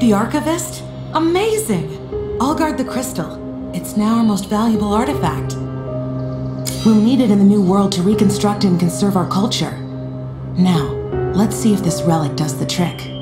the Archivist? Amazing! I'll guard the crystal. It's now our most valuable artifact. We'll need it in the new world to reconstruct and conserve our culture. Now, let's see if this relic does the trick.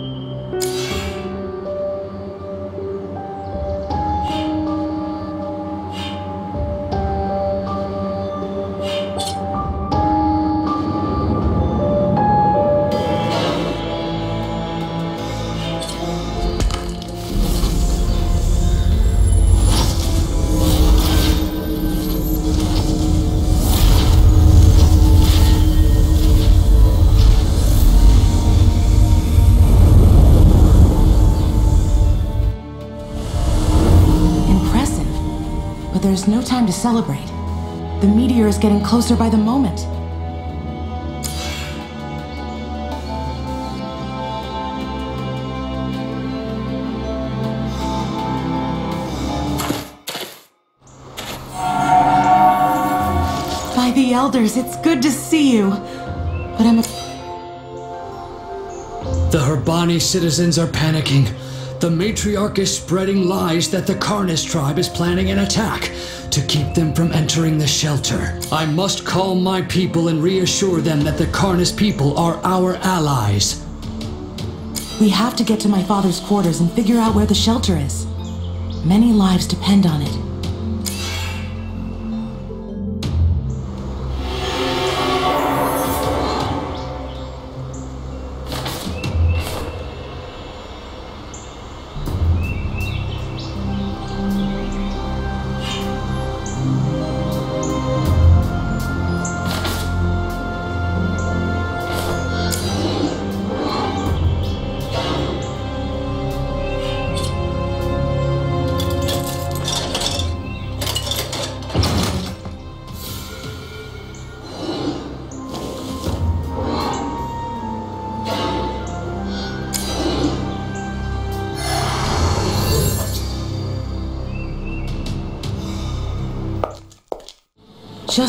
Celebrate. The meteor is getting closer by the moment. By the elders, it's good to see you. But I'm The Herbani citizens are panicking. The matriarch is spreading lies that the Karnas tribe is planning an attack to keep them from entering the shelter. I must calm my people and reassure them that the Karnas people are our allies. We have to get to my father's quarters and figure out where the shelter is. Many lives depend on it.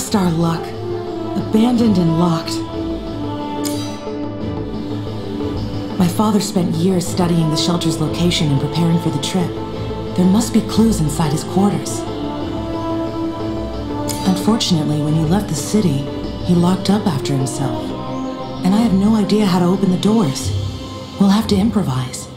Just our luck. Abandoned and locked. My father spent years studying the shelter's location and preparing for the trip. There must be clues inside his quarters. Unfortunately, when he left the city, he locked up after himself. And I have no idea how to open the doors. We'll have to improvise.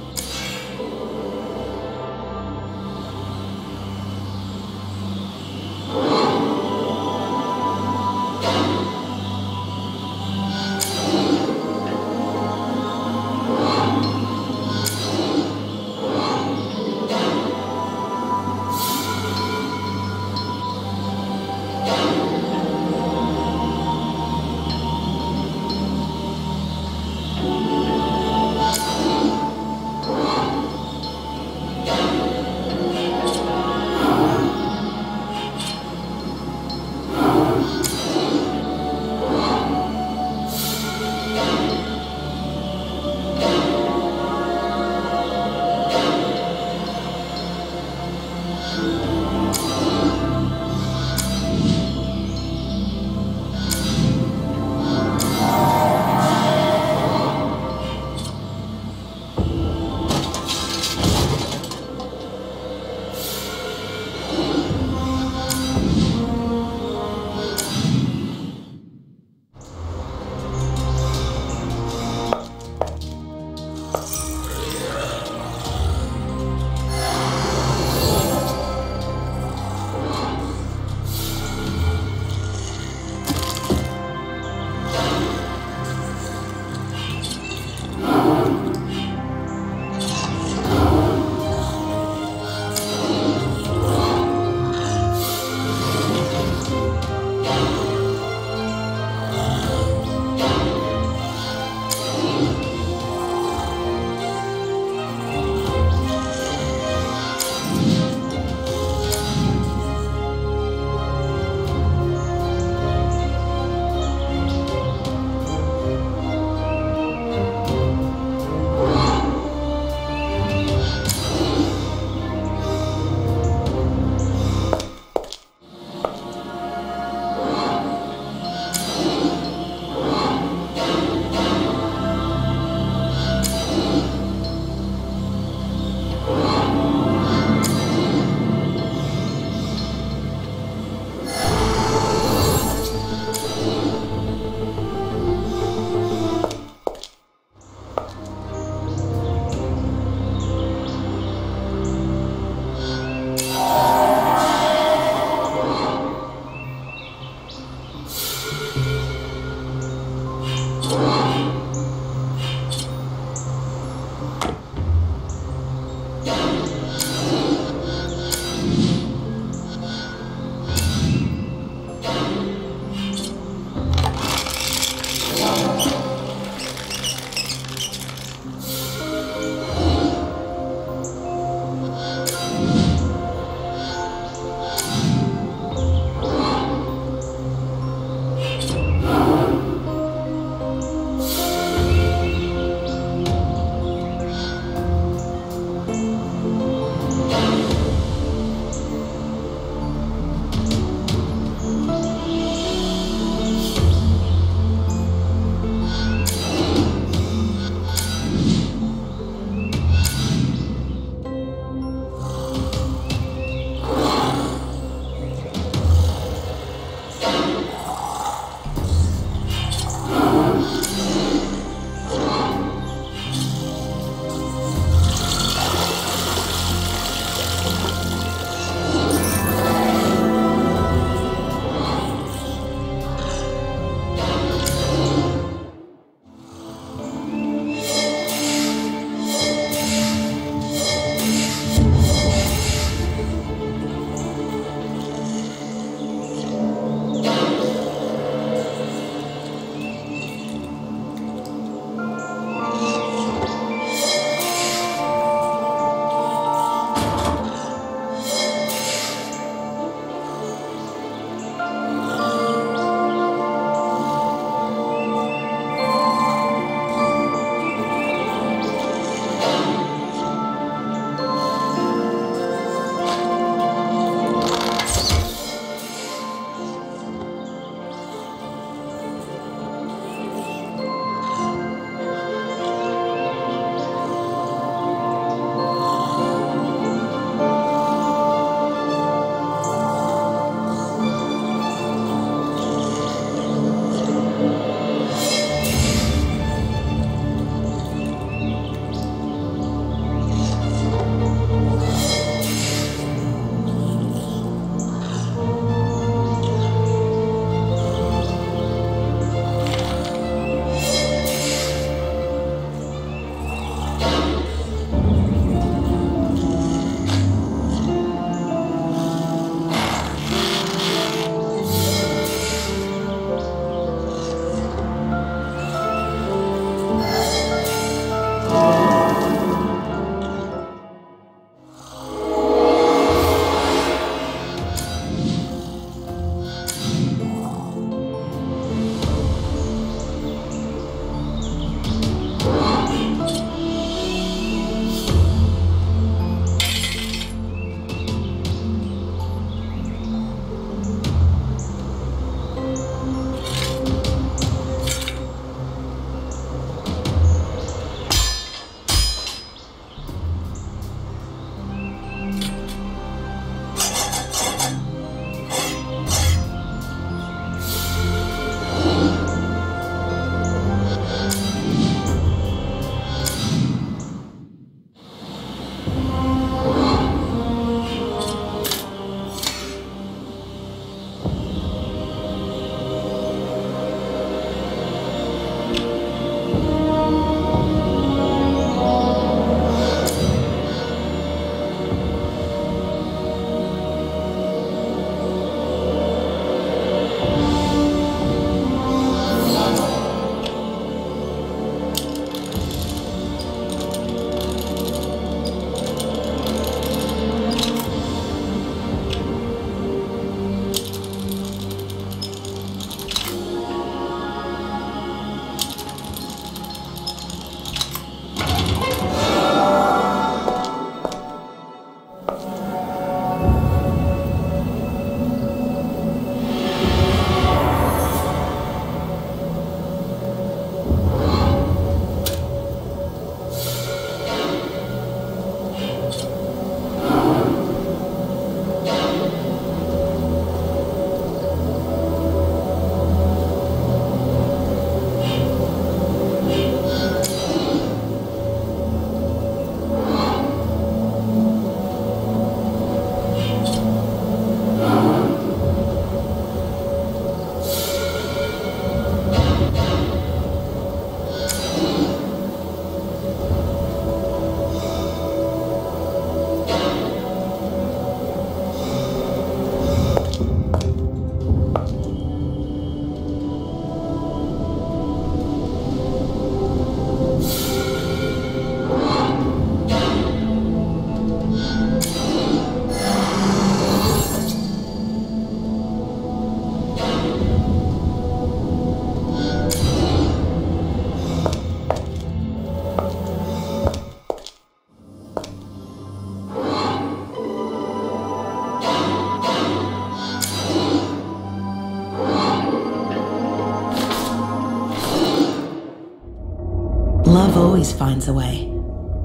Always finds a way.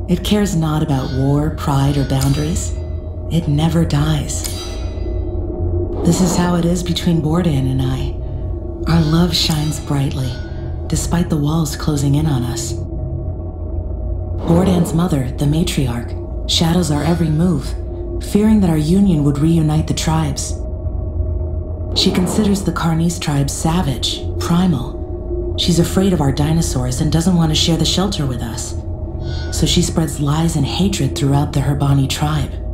It cares not about war, pride, or boundaries. It never dies. This is how it is between Bordan and I. Our love shines brightly, despite the walls closing in on us. Bordan's mother, the matriarch, shadows our every move, fearing that our union would reunite the tribes. She considers the Carnese tribe savage, primal. She's afraid of our dinosaurs and doesn't want to share the shelter with us. So she spreads lies and hatred throughout the Herbani tribe.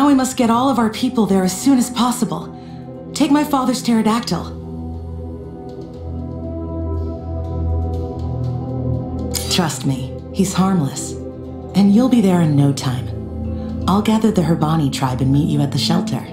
Now we must get all of our people there as soon as possible. Take my father's pterodactyl. Trust me, he's harmless. And you'll be there in no time. I'll gather the Herbani tribe and meet you at the shelter.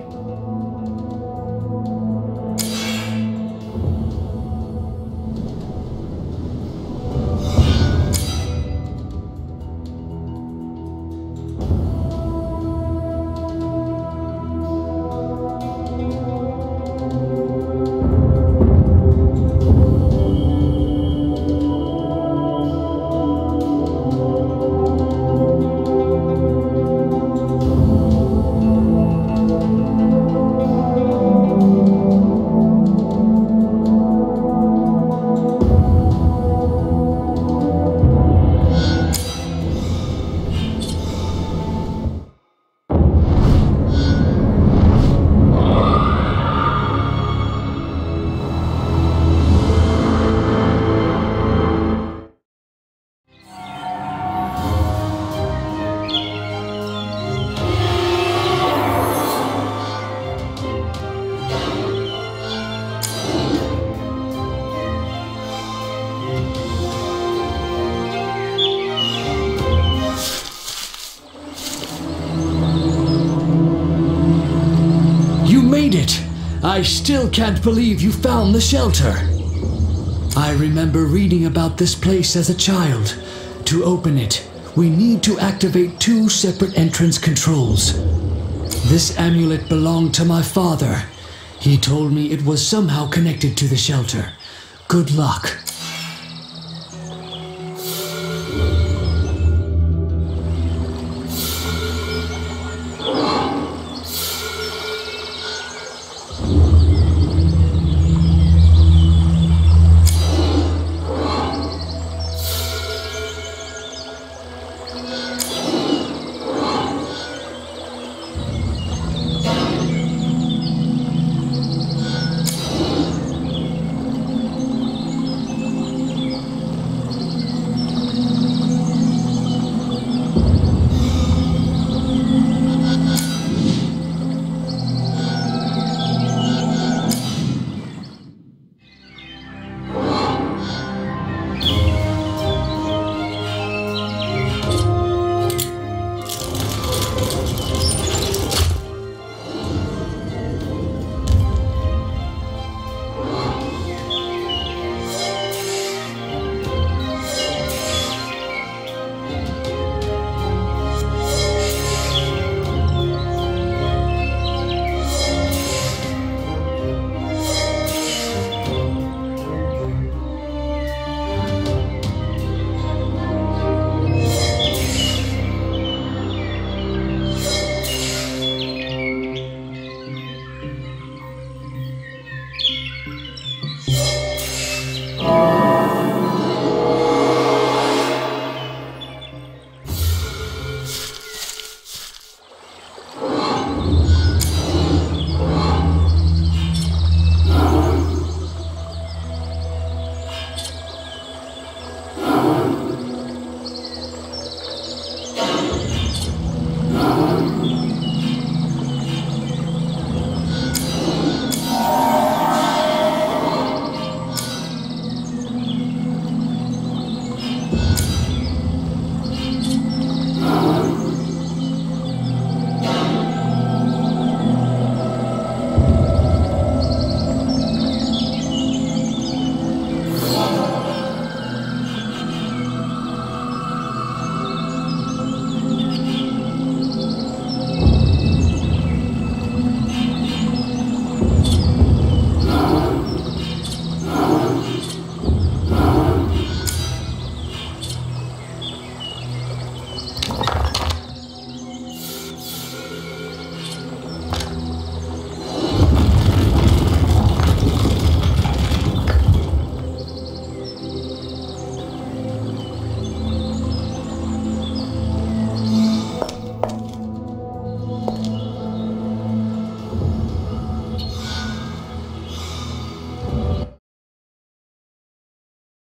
Still can't believe you found the shelter. I remember reading about this place as a child. To open it, we need to activate two separate entrance controls. This amulet belonged to my father. He told me it was somehow connected to the shelter. Good luck.